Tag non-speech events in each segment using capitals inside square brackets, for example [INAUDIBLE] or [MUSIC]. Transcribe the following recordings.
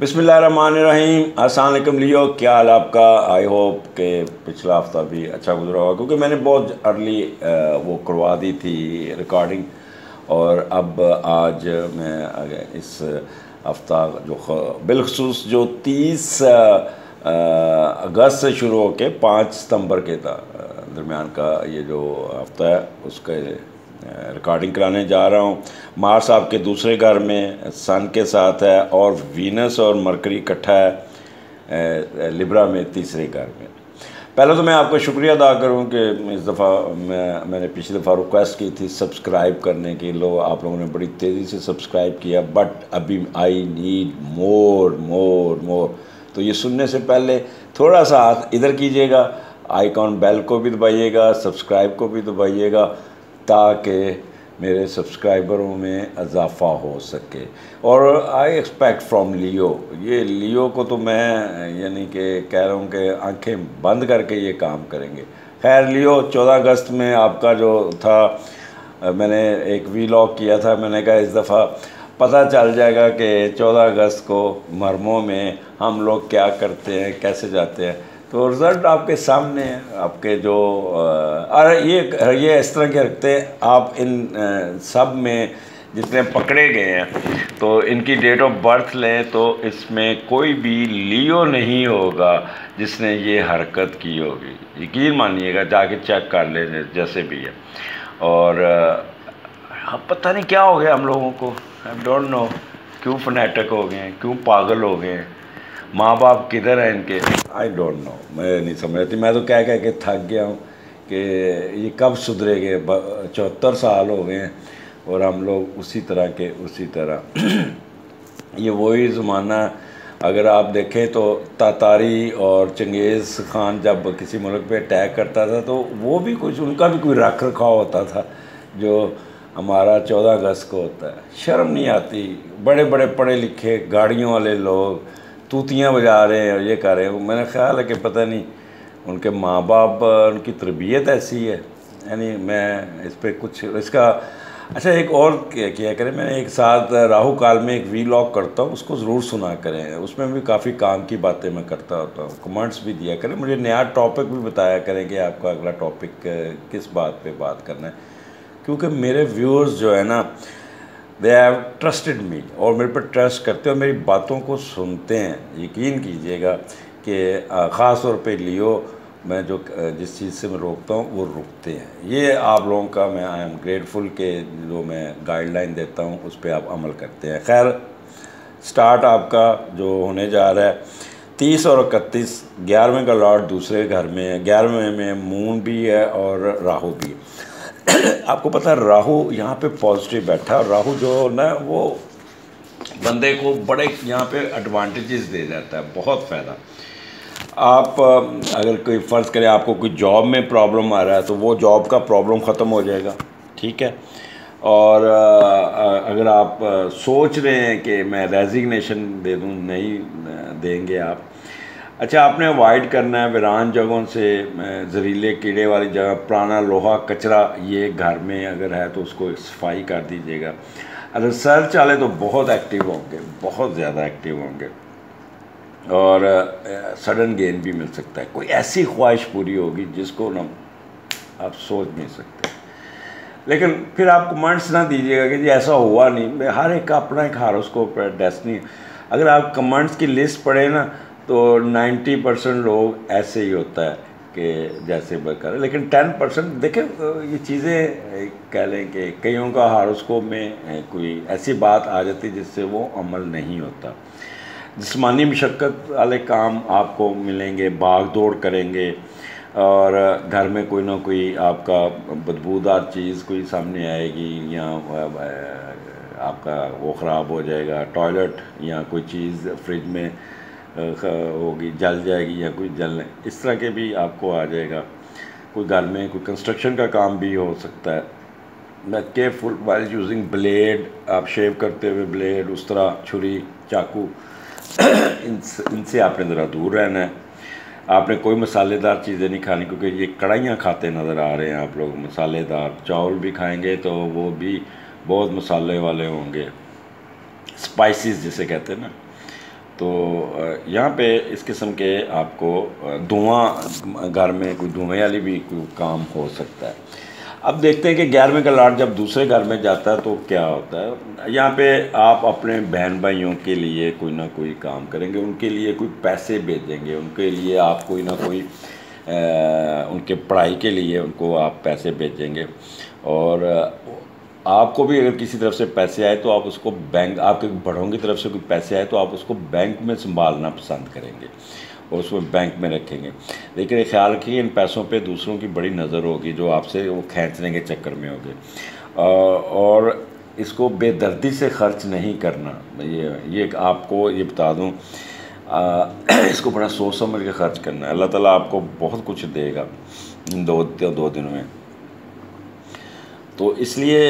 बिसमीम असल लियो, क्या हाल आपका? आई होप के पिछला हफ़्ता भी अच्छा गुजरा होगा, क्योंकि मैंने बहुत अर्ली वो करवा दी थी रिकॉर्डिंग और अब, आज मैं इस हफ़्ता जो बिलखसूस जो तीस अगस्त से शुरू होकर पाँच सितंबर के दरमियान का ये जो हफ़्ता है, उसका रिकॉर्डिंग कराने जा रहा हूँ। मार्स आपके दूसरे घर में, सन के साथ है और वीनस और मरकरी इकट्ठा है लिब्रा में तीसरे घर में। पहले तो मैं आपका शुक्रिया अदा करूँ कि इस दफ़ा मैं, मैंने पिछली दफ़ा रिक्वेस्ट की थी सब्सक्राइब करने की लो आप लोगों ने बड़ी तेज़ी से सब्सक्राइब किया बट अभी आई नीड मोर मोर मोर तो ये सुनने से पहले थोड़ा सा हाथ इधर कीजिएगा आइकॉन बेल को भी दबाइएगा सब्सक्राइब को भी दबाइएगा। ताकि मेरे सब्सक्राइबरों में इजाफ़ा हो सके। और आई एक्सपेक्ट फ्रॉम लियो ये लियो को तो मैं, यानी कि कह रहा हूँ कि आँखें बंद करके ये काम करेंगे। खैर लियो चौदह अगस्त में आपका जो था, मैंने एक वी किया था। मैंने कहा इस दफ़ा पता चल जाएगा कि चौदह अगस्त को मरमों में हम लोग क्या करते हैं, कैसे जाते हैं। तो रिज़ल्ट आपके सामने, आपके जो अरे ये ये इस तरह के रखते हैं आप इन सब में जितने पकड़े गए हैं तो इनकी डेट ऑफ़ बर्थ लें तो इसमें कोई भी लियो नहीं होगा जिसने ये हरकत की होगी। यकीन मानिएगा, जाके चेक कर ले, जैसे भी है। और अब पता नहीं क्या हो गया हम लोगों को। आई डोंट नो क्यों फनेटिक हो गए क्यों पागल हो गए हैं। माँ बाप किधर हैं इनके? आई डोंट नो मैं नहीं समझती मैं तो कह कह के थक गया हूँ कि ये कब सुधरेगे? चौहत्तर साल हो गए हैं और हम लोग उसी तरह के, उसी तरह। [CLEARS THROAT] ये वही ज़माना, अगर आप देखें तो तातारी और चंगेज़ खान जब किसी मुल्क पे अटैक करता था तो वो भी कुछ, उनका भी कोई रख रखाव होता था, जो हमारा चौदह अगस्त को होता है। शर्म नहीं आती। बड़े बड़े पढ़े लिखे गाड़ियों वाले लोग तूतियाँ बजा रहे हैं और ये कर रहे हैं। मैंने ख्याल है कि पता नहीं, उनके माँ बाप उनकी तरबियत ऐसी है। यानी मैं इस पर कुछ, इसका अच्छा एक और किया करें, मैं एक साथ राहु काल में एक वी करता हूँ, उसको ज़रूर सुना करें। उसमें भी काफ़ी काम की बातें मैं करता होता हूँ। कमेंट्स भी दिया करें। मुझे नया टॉपिक भी बताया करें कि आपका अगला टॉपिक किस बात पे बात करना है। क्योंकि मेरे व्यूअर्स जो है ना दे हैव ट्रस्टेड मी और मेरे पर ट्रस्ट करते हैं मेरी बातों को सुनते हैं। यकीन कीजिएगा कि ख़ास तौर पे लियो, मैं जो जिस चीज़ से मैं रोकता हूँ, वो रुकते हैं। ये आप लोगों का मैं आई एम ग्रेटफुल के जो मैं गाइडलाइन देता हूँ, उस पर आप अमल करते हैं। खैर स्टार्ट आपका जो होने जा रहा है। तीस और इकतीस, ग्यारहवें का लॉर्ड दूसरे घर में है। ग्यारहवें में मून भी है और राहु भी है। [COUGHS] आपको पता है, राहु यहाँ पे पॉजिटिव बैठा है और राहु जो ना, वो बंदे को बड़े यहाँ पे एडवांटेजेस दे जाता है, बहुत फ़ायदा। आप, अगर कोई फ़र्ज़ करें आपको कोई जॉब में प्रॉब्लम आ रहा है तो वो जॉब का प्रॉब्लम ख़त्म हो जाएगा, ठीक है? और अगर आप सोच रहे हैं कि मैं रेजिग्नेशन दे दूँ, नहीं देंगे आप अच्छा आपने अवॉइड करना है वीरान जगहों से जहरीले कीड़े वाली जगह, पुराना लोहा कचरा, ये घर में अगर है तो उसको सफ़ाई कर दीजिएगा। अगर सर्च वाले तो बहुत एक्टिव होंगे, बहुत ज़्यादा एक्टिव होंगे। और सडन गेन भी मिल सकता है। कोई ऐसी ख्वाहिश पूरी होगी जिसको ना आप सोच नहीं सकते। लेकिन फिर आप कमेंट्स ना दीजिएगा कि जी ऐसा हुआ नहीं। हर एक का अपना एक हारोस्कोप है डेस्टनी अगर आप कमेंट्स की लिस्ट पढ़े ना तो 90 परसेंट लोग ऐसे ही होता है कि जैसे कर लेकिन 10 परसेंट देखें ये चीज़ें कह लें कि कईयों का हारोस्कोप में कोई ऐसी बात आ जाती जिससे वो अमल नहीं होता। जिसमानी मशक्क़त वाले काम आपको मिलेंगे, भाग दौड़ करेंगे, और घर में कोई ना कोई आपका बदबूदार चीज़ कोई सामने आएगी, या आपका वो ख़राब हो जाएगा, टॉयलेट या कोई चीज़ फ्रिज में होगी, जल जाएगी या कोई जल इस तरह के भी आपको आ जाएगा। कोई घर में कोई कंस्ट्रक्शन का काम भी हो सकता है। मैं केयरफुल वाइल यूजिंग ब्लेड आप शेव करते हुए ब्लेड उस तरह छुरी, चाकू, [COUGHS] इन, इनसे आपने ज़रा दूर रहना है। आपने कोई मसालेदार चीज़ें नहीं खानी, क्योंकि ये कढ़ाइयाँ खाते नज़र आ रहे हैं आप लोग। मसालेदार चावल भी खाएँगे तो वो भी बहुत मसाले वाले होंगे। स्पाइसेस जिसे कहते हैं ना। तो यहाँ पे इस किस्म के आपको धुआँ घर में कोई धुएँ वाली भी कोई काम हो सकता है। अब देखते हैं कि ग्यारहवें का लाट जब दूसरे घर में जाता है तो क्या होता है? यहाँ पे आप अपने बहन भाइयों के लिए कोई ना कोई काम करेंगे उनके लिए कोई पैसे भेजेंगे उनके लिए आप कोई ना कोई आ, उनके पढ़ाई के लिए उनको आप पैसे भेजेंगे। और आपको भी अगर किसी तरफ़ से पैसे आए तो आप उसको बैंक, आपके बड़ों की तरफ़ से कोई पैसे आए तो आप उसको बैंक में संभालना पसंद करेंगे और उसमें बैंक में रखेंगे। लेकिन ये ख्याल रखिए, इन पैसों पे दूसरों की बड़ी नज़र होगी जो आपसे वो खींचने के चक्कर में होगे। और इसको बेदर्दी से खर्च नहीं करना। ये ये आपको ये बता दूँ [CLEARS THROAT] इसको बड़ा सोच समझ के खर्च करना है। अल्लाह ताला आपको बहुत कुछ देगा दो दो दिनों में। तो इसलिए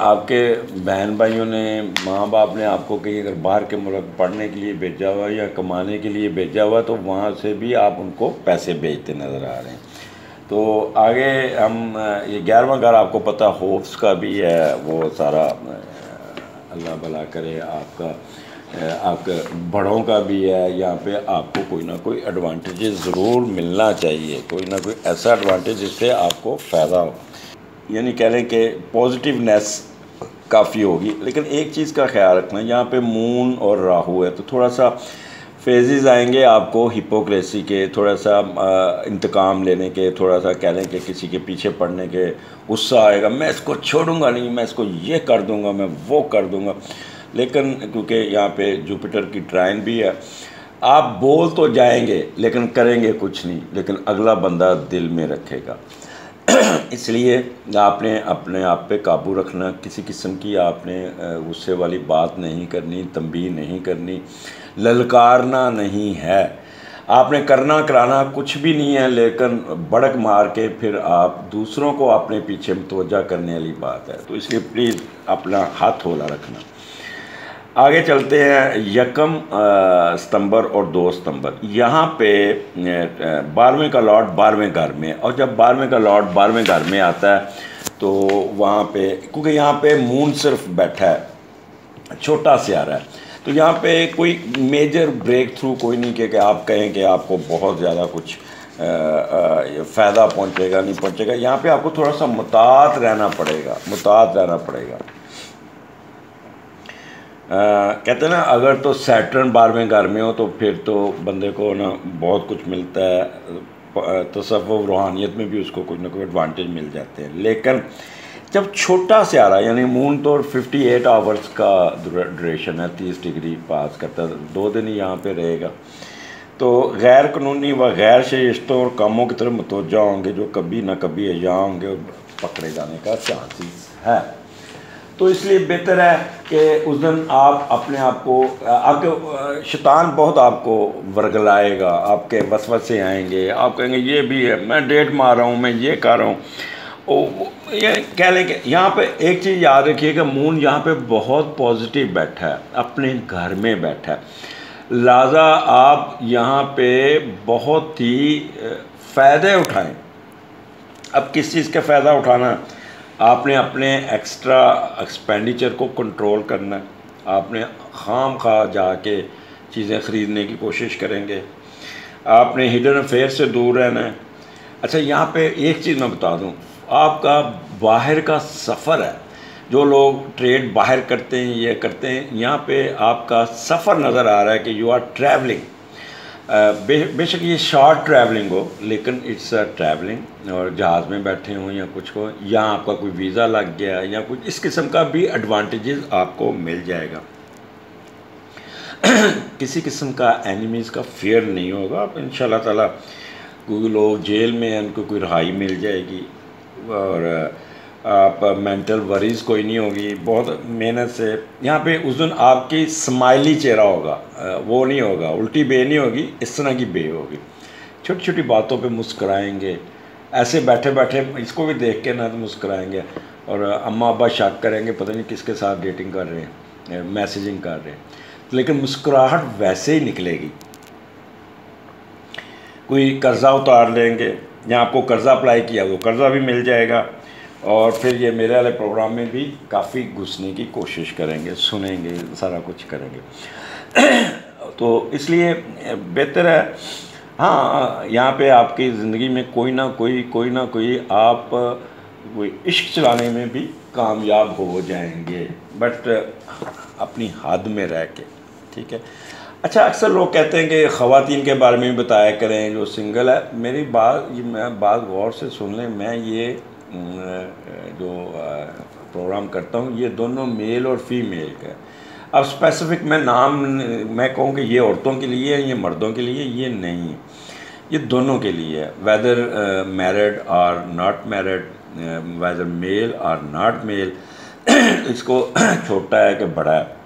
आपके बहन भाइयों ने, माँ बाप ने आपको कहीं अगर बाहर के मुल्क पढ़ने के लिए भेजा हुआ या कमाने के लिए भेजा हुआ तो वहाँ से भी आप उनको पैसे भेजते नज़र आ रहे हैं। तो आगे हम ये ग्यारहवा घर आपको पता होप्स का भी है, वो सारा अल्लाह भला करे, आपका आपके बड़ों का भी है, यहाँ पे आपको कोई ना कोई एडवांटेजेस ज़रूर मिलना चाहिए, कोई ना कोई ऐसा एडवांटेज जिससे आपको फ़ायदा हो। यानी कह लें कि पॉजिटिवनेस काफ़ी होगी। लेकिन एक चीज़ का ख्याल रखना, यहाँ पे मून और राहु है तो थोड़ा सा फेजेस आएँगे आपको हिपोक्रेसी के, थोड़ा सा इंतकाम लेने के, थोड़ा सा कह लें कि किसी के पीछे पड़ने के गुस्सा आएगा, मैं इसको छोड़ूँगा नहीं, मैं इसको ये कर दूँगा, मैं वो कर दूँगा। लेकिन क्योंकि यहाँ पे जुपिटर की ट्राइन भी है, आप बोल तो जाएँगे, लेकिन करेंगे कुछ नहीं, लेकिन अगला बंदा दिल में रखेगा। [CLEARS THROAT] इसलिए आपने अपने आप पे काबू रखना, किसी किस्म की आपने गुस्से वाली बात नहीं करनी, तंबी नहीं करनी, ललकारना नहीं है। आपने करना कराना कुछ भी नहीं है, लेकिन बड़क मार के फिर आप दूसरों को अपने पीछे मुतवजा करने वाली बात है। तो इसलिए प्लीज़ अपना हाथ होला रखना। आगे चलते हैं यकम सितंबर और दो सितंबर। यहाँ पे बारहवें का लॉट बारहवें घर में और जब बारहवें का लॉट बारहवें घर में आता है तो वहाँ पे क्योंकि यहाँ पे मून सिर्फ़ बैठा है छोटा स्यारा है तो यहाँ पे कोई मेजर ब्रेक थ्रू कोई नहीं कि, आप कहें कि आपको बहुत ज़्यादा कुछ फ़ायदा पहुँचेगा नहीं पहुँचेगा। यहाँ पे आपको थोड़ा सा मुतात रहना पड़ेगा मुतात रहना पड़ेगा। कहते हैं ना, अगर तो सैटर्न बारहवें घर में हो तो फिर तो बंदे को ना बहुत कुछ मिलता है। तसव रूहानियत में भी उसको कुछ ना कुछ एडवांटेज मिल जाते हैं। लेकिन जब छोटा से आ रहा है यानी मून तो 58 आवर्स का ड्यूरेशन है 30 डिग्री पास करता है, दो दिन ही यहाँ पे रहेगा। तो गैर कानूनी व गैर रिश्तों और कामों की तरफ़ मतवजा होंगे, जो कभी ना कभी यहाँ होंगे और पकड़े जाने का चांसेस है। तो इसलिए बेहतर है कि उस दिन आप अपने आप को, आपके, शैतान बहुत आपको वर्गलाएगा, आपके वसवस आएँगे। आप कहेंगे, ये भी है, मैं डेट मार रहा हूँ, मैं ये कर रहा हूँ। ये कह लें कि यहाँ पे एक चीज़ याद रखिए कि मून यहाँ पे बहुत पॉजिटिव बैठा है, अपने घर में बैठा है। लिहाजा आप यहाँ पे बहुत ही फ़ायदे उठाएँ। अब किस चीज़ का फ़ायदा उठाना? आपने अपने एक्स्ट्रा एक्सपेंडिचर को कंट्रोल करना है। आपने खाम खा जा के चीज़ें ख़रीदने की कोशिश करेंगे। आपने हिडन अफेयर से दूर रहना है। अच्छा यहाँ पे एक चीज़ मैं बता दूँ। आपका बाहर का सफ़र है। जो लोग ट्रेड बाहर करते हैं, ये करते हैं, यहाँ पे आपका सफ़र नज़र आ रहा है कि यू आर ट्रैवलिंग बे बेशक ये शॉर्ट ट्रैवलिंग हो, लेकिन इट्स अ ट्रैवलिंग और जहाज़ में बैठे हों या कुछ हो, या आपका कोई वीज़ा लग गया, या कुछ, इस किस्म का भी एडवांटेजेस आपको मिल जाएगा। [CLEARS THROAT] किसी किस्म का एनिमीज़ का फेयर नहीं होगा, आप इन ताला कोई लोग जेल में उनको कोई रहाई मिल जाएगी, और आप मेंटल वरीज कोई नहीं होगी, बहुत मेहनत से। यहाँ पे उस दिन आपकी स्माइली चेहरा होगा वो नहीं होगा, उल्टी बे नहीं होगी, इस तरह की बे होगी। छोटी छोटी बातों पे मुस्कराएँगे, ऐसे बैठे बैठे इसको भी देख के ना तो मुस्कराएँगे और अम्मा अब्बा शक करेंगे, पता नहीं किसके साथ डेटिंग कर रहे हैं मैसेजिंग कर रहे हैं। लेकिन मुस्कुराहट वैसे ही निकलेगी। कोई कर्ज़ा उतार लेंगे, या आपको कर्ज़ा अप्लाई किया, वो कर्ज़ा भी मिल जाएगा। और फिर ये मेरे वाले प्रोग्राम में भी काफ़ी घुसने की कोशिश करेंगे, सुनेंगे, सारा कुछ करेंगे। [CLEARS THROAT] तो इसलिए बेहतर है हाँ यहाँ पे आपकी ज़िंदगी में कोई ना कोई कोई ना कोई आप कोई इश्क चलाने में भी कामयाब हो जाएँगे, बट अपनी हद में रह के, ठीक है? अच्छा अक्सर लोग कहते हैं कि ख़वातीन के बारे में भी बताया करें, जो सिंगल है, मेरी बात, ये मैं बात गौर से सुन लें, मैं ये जो प्रोग्राम करता हूँ, ये दोनों मेल और फीमेल का अब स्पेसिफिक मैं नाम, मैं कहूँ कि ये औरतों के लिए है, ये मर्दों के लिए, ये नहीं ये दोनों के लिए है। वेदर मैरिड और नॉट मैरिड वेदर मेल और नॉट मेल इसको [COUGHS] छोटा है कि बड़ा है।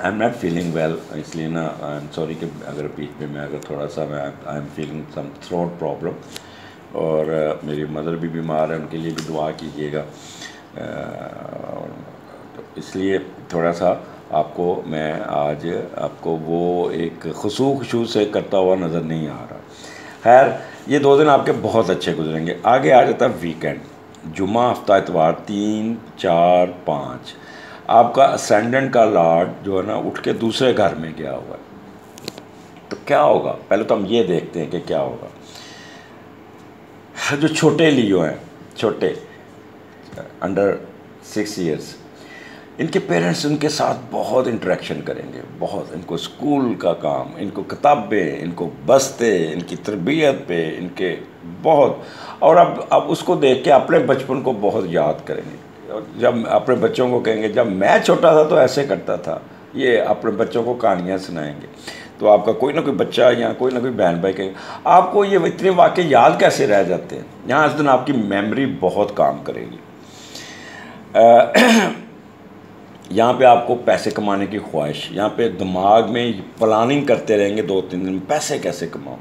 I am not feeling well इसलिए ना आई एम सॉरी कि अगर बीच में मैं अगर थोड़ा सा मैं I am feeling some throat problem और मेरी मदर भी बीमार है, उनके लिए भी दुआ कीजिएगा। तो इसलिए थोड़ा सा आपको, मैं आज आपको वो एक खसू खशू से करता हुआ नज़र नहीं आ रहा। खैर, ये दो दिन आपके बहुत अच्छे गुजरेंगे। आगे आ जाता है वीकेंड जुमा हफ़्ता इतवार, तीन, चार, पाँच। आपका असेंडेंट का लॉर्ड जो है ना, उठ के दूसरे घर में गया हुआ है। तो क्या होगा? पहले तो हम ये देखते हैं कि क्या होगा। जो छोटे लियो हैं, छोटे अंडर सिक्स इयर्स इनके पेरेंट्स उनके साथ बहुत इंटरेक्शन करेंगे, बहुत। इनको स्कूल का काम, इनको किताबें, इनको बस्ते, इनकी तरबियत पे इनके बहुत। और अब अब उसको देख के अपने बचपन को बहुत याद करेंगे। जब अपने बच्चों को कहेंगे, जब मैं छोटा था तो ऐसे करता था। ये अपने बच्चों को कहानियाँ सुनाएँगे। तो आपका कोई ना कोई बच्चा या कोई ना कोई बहन भाई कहेंगे, आपको ये इतने वाक्य याद कैसे रह जाते हैं? यहाँ इस दिन आपकी मेमोरी बहुत काम करेगी। [CLEARS THROAT] यहाँ पे आपको पैसे कमाने की ख्वाहिश, यहाँ पे दिमाग में प्लानिंग करते रहेंगे दो तीन दिन पैसे कैसे कमाऊँ?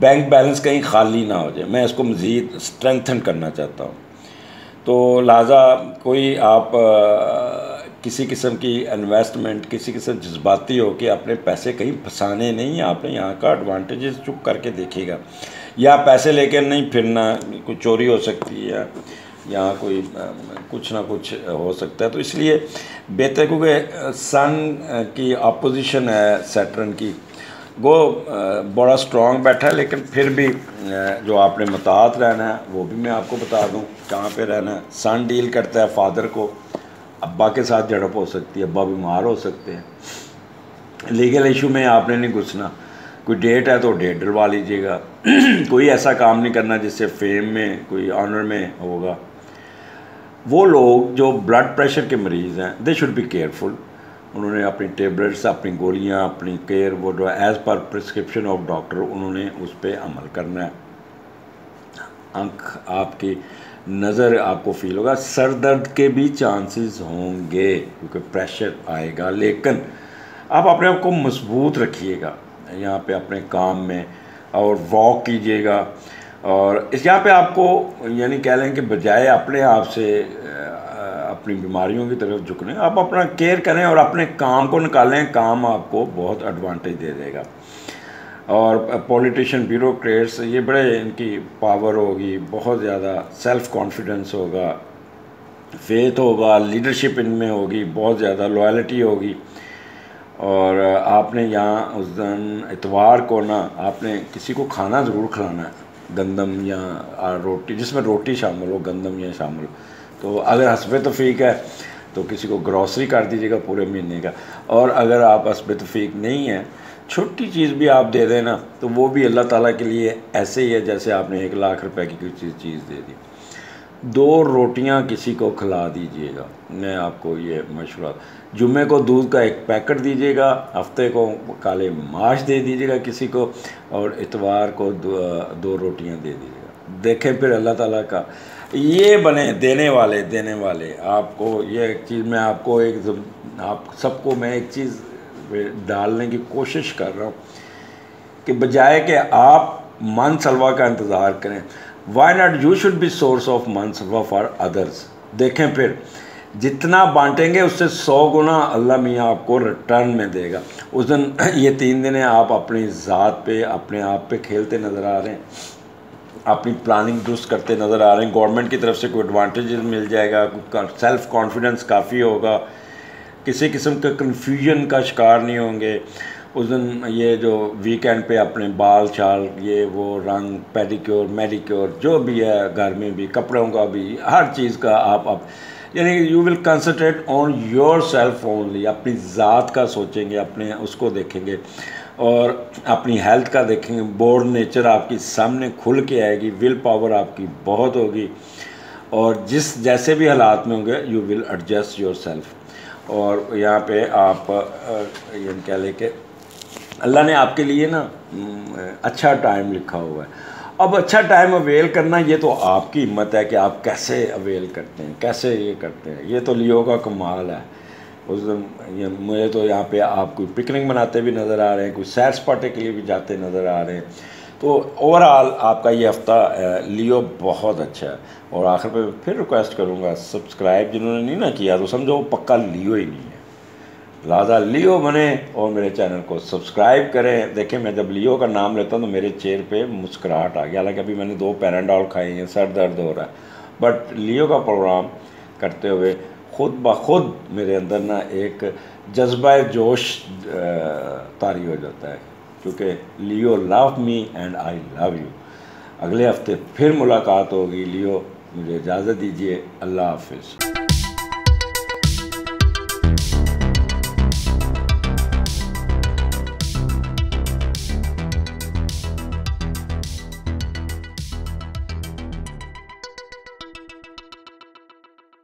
बैंक बैलेंस कहीं खाली ना हो जाए। मैं इसको मज़ीद स्ट्रेंथन करना चाहता हूँ। तो लिहाजा कोई आप किसी किस्म की इन्वेस्टमेंट किसी किस्म जज्बाती हो कि आपने पैसे कहीं फंसाने नहीं, आपने यहाँ का एडवांटेजेस चुप करके देखिएगा। या पैसे लेकर नहीं फिरना, कोई चोरी हो सकती है, या कोई, कुछ ना कुछ हो सकता है। तो इसलिए बेहतर, क्योंकि सन की अपोजिशन है सैटरन की। वो बड़ा स्ट्रॉन्ग बैठा है, लेकिन फिर भी जो आपने मतात रहना है, वो भी मैं आपको बता दूँ कहाँ पे रहना है। सन डील करता है फादर को। अब्बा के साथ झड़प हो सकती है, अब्बा बीमार हो सकते हैं। लीगल इशू में आपने नहीं घुसना। कोई डेट है तो डेट डलवा लीजिएगा। [CLEARS THROAT] कोई ऐसा काम नहीं करना जिससे फेम में, कोई ऑनर में होगा। वो लोग जो ब्लड प्रेशर के मरीज़ हैं दे शुड बी केयरफुल उन्होंने अपनी टेबलेट्स अपनी गोलियाँ, अपनी केयर वो जो as per prescription of doctor उन्होंने उस पर अमल करना है। अंक आपकी नज़र आपको फील होगा। सर दर्द के भी चांसेस होंगे, क्योंकि प्रेशर आएगा, लेकिन आप अपने आप को मज़बूत रखिएगा। यहाँ पे अपने काम में और वॉक कीजिएगा। और इस यहाँ पे आपको यानी कह लें कि बजाय अपने आप से अपनी बीमारियों की तरफ़ झुकने, आप अपना केयर करें और अपने काम को निकालें। काम आपको बहुत एडवांटेज दे देगा। और पॉलिटिशियन ब्यूरोक्रेट्स ये बड़े इनकी पावर होगी, बहुत ज़्यादा सेल्फ कॉन्फिडेंस होगा फेथ होगा लीडरशिप इनमें होगी, बहुत ज़्यादा लॉयल्टी होगी। और आपने यहाँ उस दिन इतवार को ना, आपने किसी को खाना ज़रूर खिलाना है, गंदम या रोटी, जिसमें रोटी शामिल हो, गंदम या शामिल। तो अगर हसब तफ़ीक है तो किसी को ग्रॉसरी कर दीजिएगा पूरे महीने का। और अगर आप हसब तफ़ीक नहीं है छोटी चीज़ भी आप दे देना तो वो भी अल्लाह ताला के लिए ऐसे ही है जैसे आपने एक लाख रुपए की कोई चीज़ दे दी। दो रोटियाँ किसी को खिला दीजिएगा। मैं आपको ये मशवरा जुम्मे को दूध का एक पैकेट दीजिएगा हफ़्ते को काले माश दे दीजिएगा किसी को और इतवार को दो, दो रोटियाँ दे दीजिएगा। देखें फिर अल्लाह ताला का। ये बने देने वाले देने वाले आपको ये एक चीज़ मैं आपको एक आप सबको मैं एक चीज़ डालने की कोशिश कर रहा हूँ कि बजाय कि आप मन सलवा का इंतज़ार करें why not you should be source of मन सलवा फॉर अदर्स देखें फिर, जितना बांटेंगे उससे सौ गुना अल्लाह मियाँ आपको रिटर्न में देगा। उस दिन, ये तीन दिन आप अपनी ज़ात पे, अपने आप पे खेलते नज़र आ रहे हैं। अपनी प्लानिंग दुरुस्त करते नज़र आ रहे हैं। गवर्नमेंट की तरफ़ से कोई एडवांटेज मिल जाएगा सेल्फ कॉन्फिडेंस काफ़ी होगा। किसी किस्म का कन्फ्यूज़न का शिकार नहीं होंगे। उस दिन ये जो वीकेंड पे अपने बाल शाल ये वो रंग पेडिक्योर मेडिक्योर जो भी है, घर में भी, कपड़ों का भी, हर चीज़ का आप आप यानी you will concentrate on yourself only अपनी ज़ात का सोचेंगे, अपने उसको देखेंगे। और अपनी हेल्थ का देखेंगे। बोर्ड नेचर आपकी सामने खुल के आएगी विल पावर आपकी बहुत होगी। और जिस, जैसे भी हालात में होंगे you will adjust yourself और यहाँ पे आप ये कह लें कि अल्लाह ने आपके लिए ना अच्छा टाइम लिखा हुआ है। अब अच्छा टाइम अवेल करना, ये तो आपकी हिम्मत है कि आप कैसे अवेल करते हैं, कैसे ये करते हैं। ये तो लियो का कमाल है। उस दिन मुझे तो यहाँ पे आप कोई पिकनिक मनाते भी नज़र आ रहे हैं, कोई सैर सपाटे के लिए भी जाते नज़र आ रहे हैं। तो ओवरऑल आपका ये हफ़्ता लियो बहुत अच्छा है। और आखिर पे फिर रिक्वेस्ट करूँगा सब्सक्राइब जिन्होंने नहीं ना किया तो समझो पक्का लियो ही नहीं है। लिहाजा लियो बने और मेरे चैनल को सब्सक्राइब करें। देखें मैं जब लियो का नाम लेता हूँ तो मेरे चेहरे पे मुस्कुराहट आ गया हालाँकि अभी मैंने दो पैराडॉल खाए हैं, सर दर्द हो रहा है। बट लियो का प्रोग्राम करते हुए ख़ुद ब खुद मेरे अंदर ना एक जज्बा जोश तारी हो जाता है। क्योंकि Leo love me and I love you. अगले हफ़्ते फिर मुलाकात होगी। लियो, मुझे इजाज़त दीजिए। अल्लाह हाफिज़।